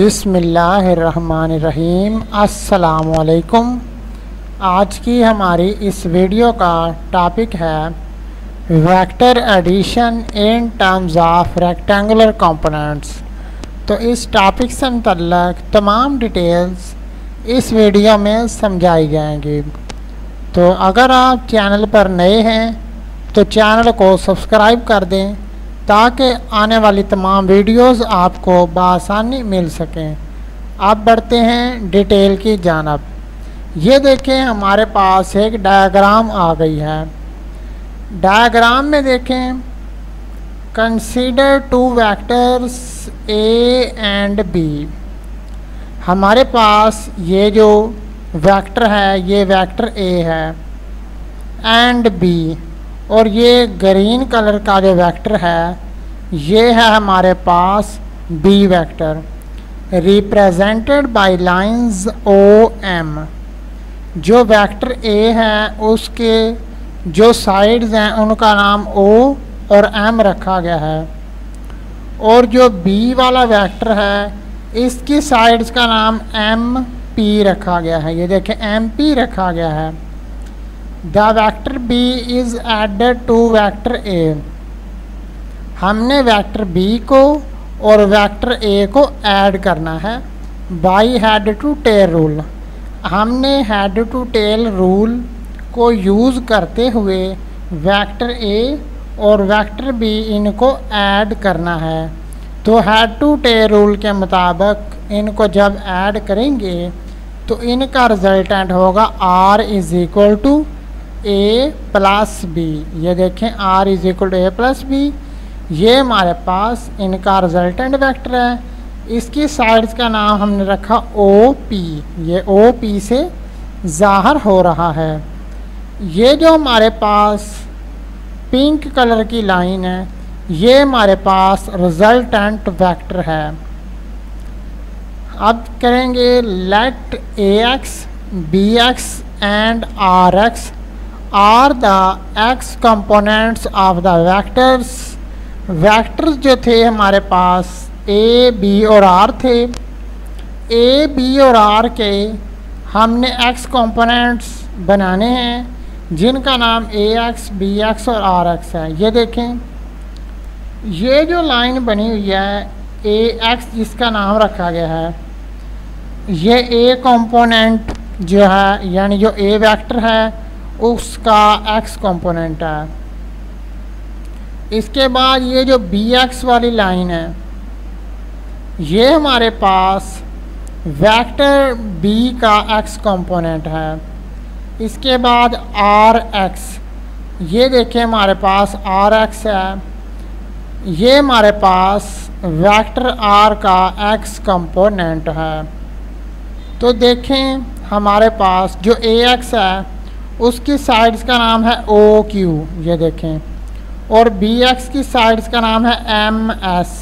बिसमीम असलकुम आज की हमारी इस वीडियो का टॉपिक है vector addition in terms of rectangular components. तो इस टॉपिक से मतलब तमाम डिटेल्स इस वीडियो में समझाई जाएँगी। तो अगर आप चैनल पर नए हैं तो चैनल को सब्सक्राइब कर दें ताकि आने वाली तमाम वीडियोस आपको बसानी मिल सकें। अब बढ़ते हैं डिटेल की जानब। ये देखें, हमारे पास एक डायग्राम आ गई है। डायग्राम में देखें consider two vectors A and B हमारे पास ये जो वेक्टर है, ये वेक्टर ए है। एंड बी और ये ग्रीन कलर का जो वेक्टर है, ये है हमारे पास B vector represented by lines O M जो वेक्टर ए है, उसके जो साइड्स हैं, उनका नाम ओ और एम रखा गया है। और जो बी वाला वेक्टर है, इसकी साइड्स का नाम एम पी रखा गया है। ये देखें एम पी रखा गया है। The vector B is added to vector A. हमने वैक्टर बी को और वैक्टर ए को ऐड करना है। By head to tail rule. हमने हेड टू टेल रूल को यूज़ करते हुए वैक्टर ए और वैक्टर बी इनको ऐड करना है। तो हेड टू टेल रूल के मुताबिक इनको जब ऐड करेंगे तो इनका रिजल्टेंट होगा R is equal to A plus B ये देखें R is equal to A plus B ये हमारे पास इनका रिजल्टेंट वेक्टर है। इसकी साइड्स का नाम हमने रखा ओ पी ये ओ पी से ज़ाहर हो रहा है। ये जो हमारे पास पिंक कलर की लाइन है, ये हमारे पास रिजल्टेंट वेक्टर है। अब करेंगे let A X B X and R X R the X components of the vectors vectors जो थे हमारे पास ए बी और आर थे। ए बी और आर के हमने एक्स कंपोनेंट्स बनाने हैं, जिनका नाम ए एक्स बी एक्स और आर एक्स है। ये देखें। ये जो लाइन बनी हुई है ए एक्स जिसका नाम रखा गया है, ये ए कंपोनेंट जो है, यानी जो ए वेक्टर है उसका एक्स कंपोनेंट है। इसके बाद ये जो बी एक्स वाली लाइन है, ये हमारे पास वेक्टर बी का एक्स कंपोनेंट है। इसके बाद आर एक्स ये देखें हमारे पास आर एक्स है। ये हमारे पास वेक्टर आर का एक्स कंपोनेंट है। तो देखें, हमारे पास जो ए एक्स है उसकी साइड्स का नाम है ओ क्यू ये देखें। और बी एक्स की साइड्स का नाम है एम एस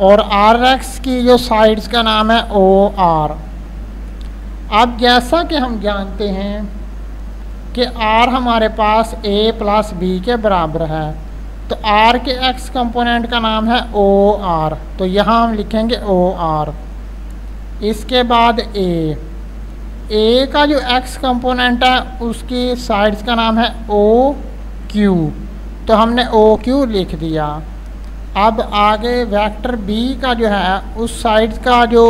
और आर एक्स की जो साइड्स का नाम है ओ आर अब जैसा कि हम जानते हैं कि आर हमारे पास ए प्लस बी के बराबर है तो आर के एक्स कंपोनेंट का नाम है ओ आर तो यहाँ हम लिखेंगे ओ आर इसके बाद ए ए का जो एक्स कंपोनेंट है, उसकी साइड्स का नाम है ओ क्यू तो हमने ओ क्यू लिख दिया। अब आगे वेक्टर बी का जो है, उस साइड का जो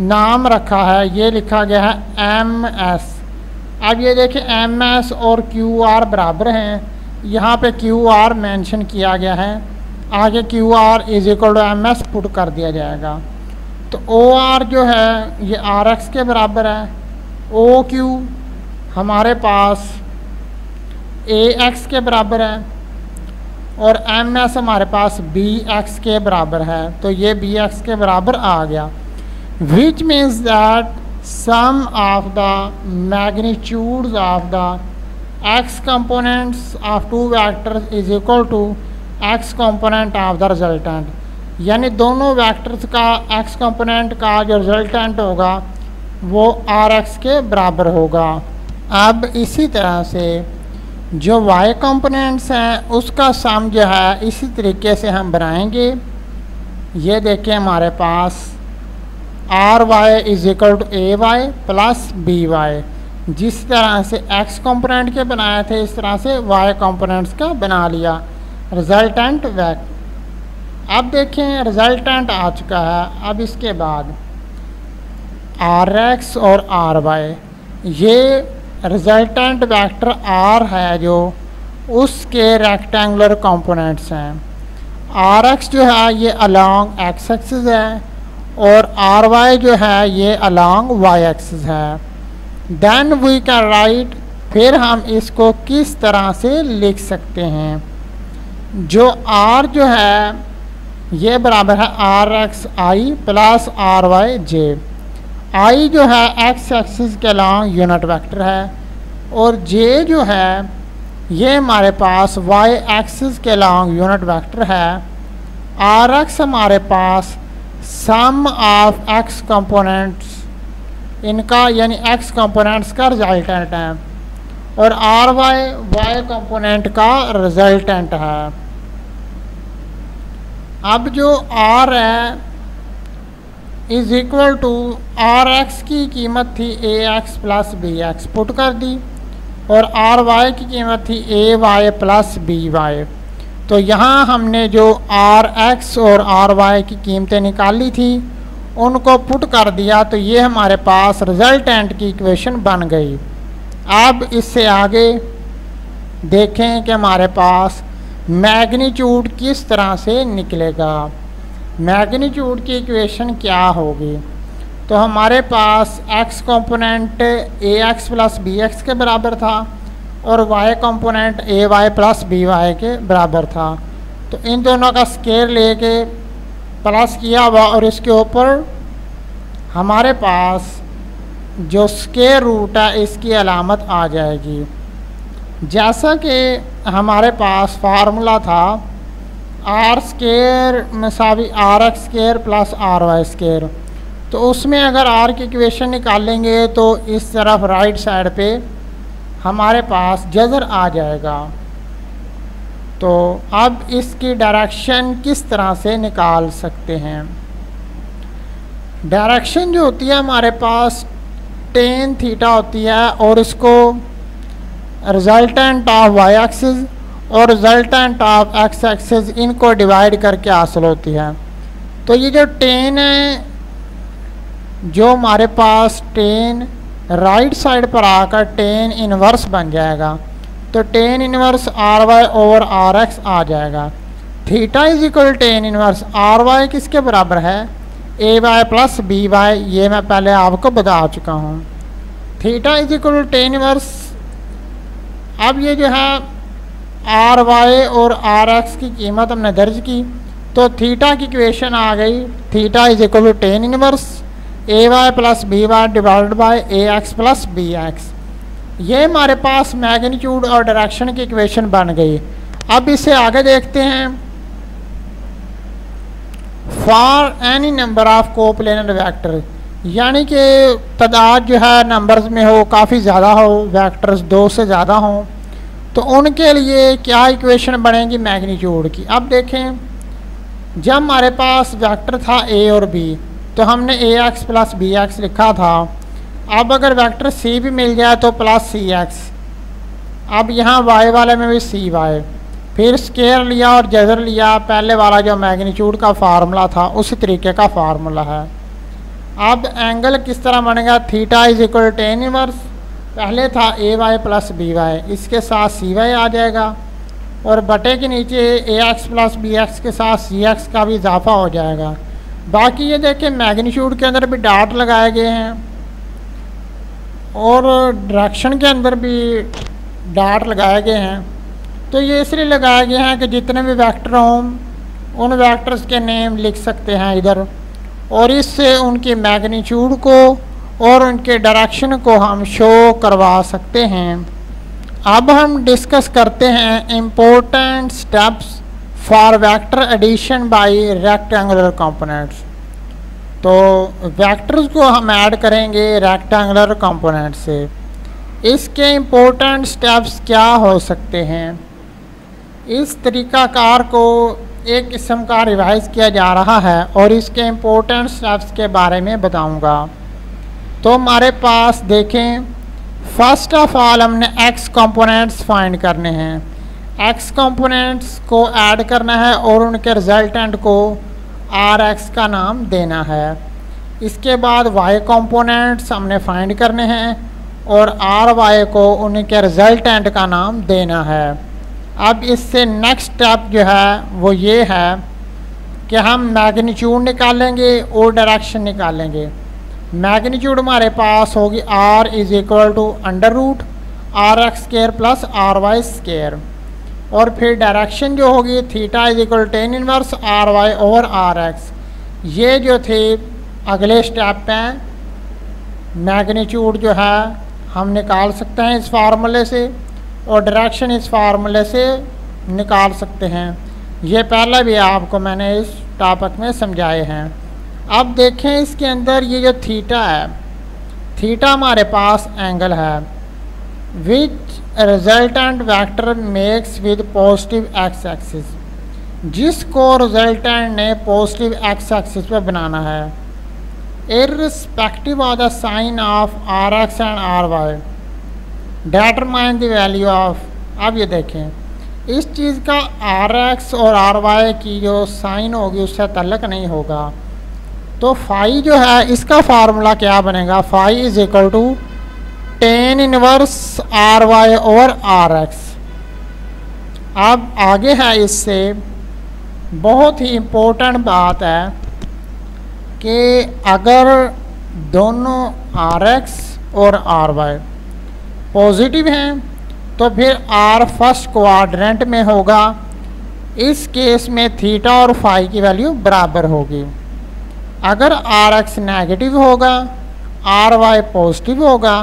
नाम रखा है, ये लिखा गया है एम एस अब ये देखिए एम एस और क्यू आर बराबर हैं। यहाँ पे क्यू आर मैंशन किया गया है। आगे Q R is equal to M S put कर दिया जाएगा। तो ओ आर जो है, ये आर एक्स के बराबर है। ओ क्यू हमारे पास ए एक्स के बराबर है और एम एस हमारे पास बी एक्स के बराबर है। तो ये बी एक्स के बराबर आ गया। Which means that sum of the magnitude of the X components of two vectors is equal to X component of the resultant यानी दोनों वेक्टर्स का एक्स कंपोनेंट का जो रिजल्टेंट होगा, वो आर एक्स के बराबर होगा। अब इसी तरह से जो वाई कंपोनेंट्स हैं, उसका सम जो है, इसी तरीके से हम बनाएँगे। ये देखें हमारे पास R Y is equal to A Y plus B Y जिस तरह से एक्स कंपोनेंट के बनाए थे, इस तरह से वाई कंपोनेंट्स का बना लिया। रिजल्टेंट वैक अब देखें रिजल्टेंट आ चुका है। अब इसके बाद आर एक्स और आर वाई ये रिजल्टेंट वेक्टर आर है जो उसके रेक्टेंगुलर कंपोनेंट्स हैं। आर एक्स जो है, ये अलॉन्ग एक्स एक्सिस है और आर वाई जो है, ये अलॉन्ग वाई एक्सिस है। देन वी कैन राइट फिर हम इसको किस तरह से लिख सकते हैं? जो आर जो है ये बराबर है R X I plus R Y J. I जो है एक्स एक्सिस के अलॉन्ग यूनिट वेक्टर है और जे जो है, ये हमारे पास वाई एक्सिस के लॉन्ग यूनिट वेक्टर है। आर एक्स हमारे पास सम ऑफ़ एक्स कंपोनेंट्स, इनका यानी एक्स कंपोनेंट्स का रिजल्टेंट है और आर वाई वाई कंपोनेंट का रिजल्टेंट है। अब जो आर है is equal to R X की कीमत थी A X plus B X put कर दी। और आर वाई की कीमत थी A Y plus B Y तो यहाँ हमने जो आर एक्स और आर वाई की कीमतें निकाली थी, उनको पुट कर दिया तो ये हमारे पास रिजल्टेंट की इक्वेशन बन गई। अब इससे आगे देखें कि हमारे पास मैग्नीट्यूड किस तरह से निकलेगा? मैग्नीट्यूड की इक्वेशन क्या होगी? तो हमारे पास x component A X plus B X के बराबर था और y component A Y plus B Y के बराबर था। तो इन दोनों का स्केयर लेके प्लस किया हुआ और इसके ऊपर हमारे पास जो स्केयर रूट है, इसकी अलामत आ जाएगी। जैसा कि हमारे पास फार्मूला था R square मसावी R X square plus R Y square तो उसमें अगर आर की इक्वेशन निकालेंगे तो इस तरफ़ राइट साइड पे हमारे पास जजर आ जाएगा। तो अब इसकी डायरेक्शन किस तरह से निकाल सकते हैं? डायरेक्शन जो होती है हमारे पास टेन थीटा होती है और इसको रिजल्टेंट ऑफ़ वाई एक्सिस और रिजल्टेंट ऑफ़ एक्स एक्सिस इनको डिवाइड करके हासिल होती है। तो ये जो टेन है, जो हमारे पास टेन राइट साइड पर आकर टेन इनवर्स बन जाएगा। तो tan inverse R Y over R X आ जाएगा। Theta is equal tan inverse R Y किसके बराबर है? A Y plus B Y ये मैं पहले आपको बता चुका हूँ। Theta is equal tan inverse अब ये जो है आर वाई और आर एक्स की कीमत हमने दर्ज की तो थीटा की इक्वेशन आ गई। Theta is equal to tan inverse A Y plus B Y divide by A X plus B X ये हमारे पास मैग्नीट्यूड और डायरेक्शन की इक्वेशन बन गई। अब इसे आगे देखते हैं। For any number of coplanar vector यानी कि तादाद जो है नंबर्स में हो, काफ़ी ज़्यादा हो वेक्टर्स दो से ज़्यादा हों तो उनके लिए क्या इक्वेशन बनेगी मैग्नीट्यूड की? अब देखें, जब हमारे पास वेक्टर था ए और बी तो हमने A X plus B X लिखा था। अब अगर वेक्टर सी भी मिल जाए तो प्लस सी एक्स अब यहाँ वाई वाले में भी सी वाई फिर स्केयर लिया और जजर लिया, पहले वाला जो मैग्नीट्यूड का फार्मूला था, उसी तरीके का फार्मूला है। अब एंगल किस तरह बनेगा? Theta is equal tan inverse पहले था A Y plus B Y इसके साथ सी वाई आ जाएगा। और बटे के नीचे A X plus B X के साथ सी एक्स का भी इजाफा हो जाएगा। बाकी ये देखें मैग्नीट्यूड के अंदर भी डाट लगाए गए हैं। और डायरेक्शन के अंदर भी डाट लगाए गए हैं। तो ये इसलिए लगाए गए हैं कि जितने भी वैक्टर हों, उन वैक्टर्स के नेम लिख सकते हैं इधर। और इससे उनकी मैग्नीट्यूड को और उनके डायरेक्शन को हम शो करवा सकते हैं। अब हम डिस्कस करते हैं important steps for vector addition by rectangular components तो वेक्टर्स को हम ऐड करेंगे रेक्टेंगुलर कंपोनेंट से। इसके इम्पोर्टेंट स्टेप्स क्या हो सकते हैं? इस तरीक़ाकार को एक किस्म का रिवाइज किया जा रहा है और इसके इम्पोर्टेंट स्टेप्स के बारे में बताऊँगा। तो हमारे पास देखें फ़र्स्ट ऑफ़ ऑल हमने एक्स कंपोनेंट्स फाइंड करने हैं। एक्स कंपोनेंट्स को ऐड करना है और उनके रिजल्टेंट को आर एक्स का नाम देना है। इसके बाद वाई कंपोनेंट्स हमने फाइंड करने हैं और आर वाई को उनके रिजल्टेंट का नाम देना है। अब इससे नेक्स्ट स्टेप जो है, वो ये है कि हम मैग्नीट्यूड निकालेंगे और डायरेक्शन निकालेंगे। मैग्नीट्यूड हमारे पास होगी R is equal to under root R X square plus R Y square और फिर डायरेक्शन जो होगी theta is equal tan inverse R Y over R X ये जो थे अगले स्टेप हैं मैग्नीट्यूड जो है, हम निकाल सकते हैं इस फार्मूले से। और डायरेक्शन इस फार्मूले से निकाल सकते हैं। ये पहले भी आपको मैंने इस टॉपिक में समझाए हैं। अब देखें इसके अंदर ये जो थीटा है थीटा हमारे पास एंगल है which resultant vector makes with positive X axis जिसको रिजल्टेंट ने पॉजिटिव एक्स एक्सिस पर बनाना है। Irrespective of the sign of R X and R Y determine the value of अब ये देखें, इस चीज़ का आर एक्स और आर वाई की जो साइन होगी, उससे तलक नहीं होगा। तो फाई जो है, इसका फार्मूला क्या बनेगा? Phi is equal to tan inverse R Y और आर एक्स अब आगे है इससे, बहुत ही इम्पोर्टेंट बात है कि अगर दोनों आर एक्स और आर वाई पॉजिटिव हैं तो फिर आर फ़र्स्ट क्वाड्रेंट में होगा। इस केस में थीटा और फाई की वैल्यू बराबर होगी। अगर आर एक्स नेगेटिव होगा आर वाई पॉजिटिव होगा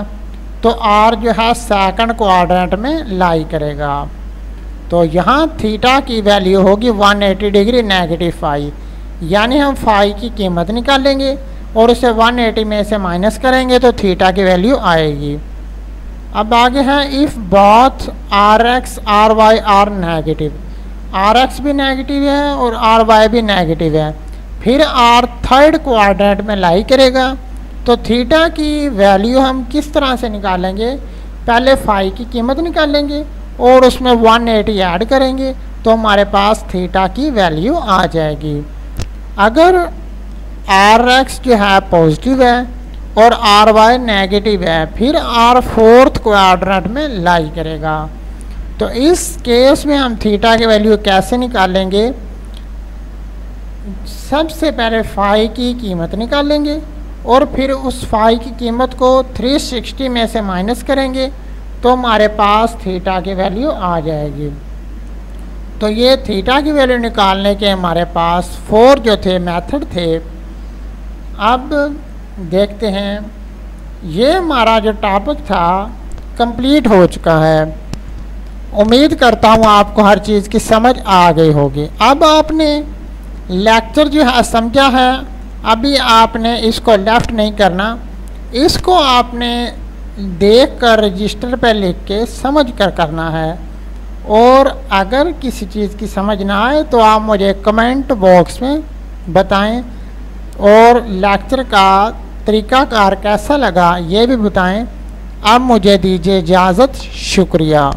तो आर जो है सेकंड क्वाड्रेंट में लाई करेगा। तो यहाँ थीटा की वैल्यू होगी 180 डिग्री नेगेटिव फाई यानी हम फाई की कीमत निकालेंगे और उसे 180 में से माइनस करेंगे तो थीटा की वैल्यू आएगी। अब आगे है if both R X R Y are negative R X भी नेगेटिव है और आर वाई भी नेगेटिव है। फिर आर थर्ड क्वाड्रेंट में लाई करेगा। तो थीटा की वैल्यू हम किस तरह से निकालेंगे? पहले फाइव की कीमत निकालेंगे और उसमें 180 ऐड करेंगे तो हमारे पास थीटा की वैल्यू आ जाएगी। अगर आर एक्स जो है पॉजिटिव है और आर वाई नेगेटिव है, फिर आर फोर्थ क्वाड्रेंट में लाई करेगा। तो इस केस में हम थीटा की वैल्यू कैसे निकालेंगे? सबसे पहले फाई की कीमत निकालेंगे और फिर उस फाई की कीमत को 360 में से माइनस करेंगे तो हमारे पास थीटा की वैल्यू आ जाएगी। तो ये थीटा की वैल्यू निकालने के हमारे पास फोर जो थे, मेथड थे। अब देखते हैं। ये हमारा जो टॉपिक था कंप्लीट हो चुका है। उम्मीद करता हूँ आपको हर चीज़ की समझ आ गई होगी। अब आपने लेक्चर जो है, समझा है, अभी आपने इसको लेफ़्ट नहीं करना। इसको आपने देख कर रजिस्टर पर लिख के समझ कर करना है। और अगर किसी चीज़ की समझ ना आए तो आप मुझे कमेंट बॉक्स में बताएँ। और लेक्चर का तरीक़ाकार कैसा लगा, ये भी बताएँ। अब मुझे दीजिए इजाज़त शुक्रिया।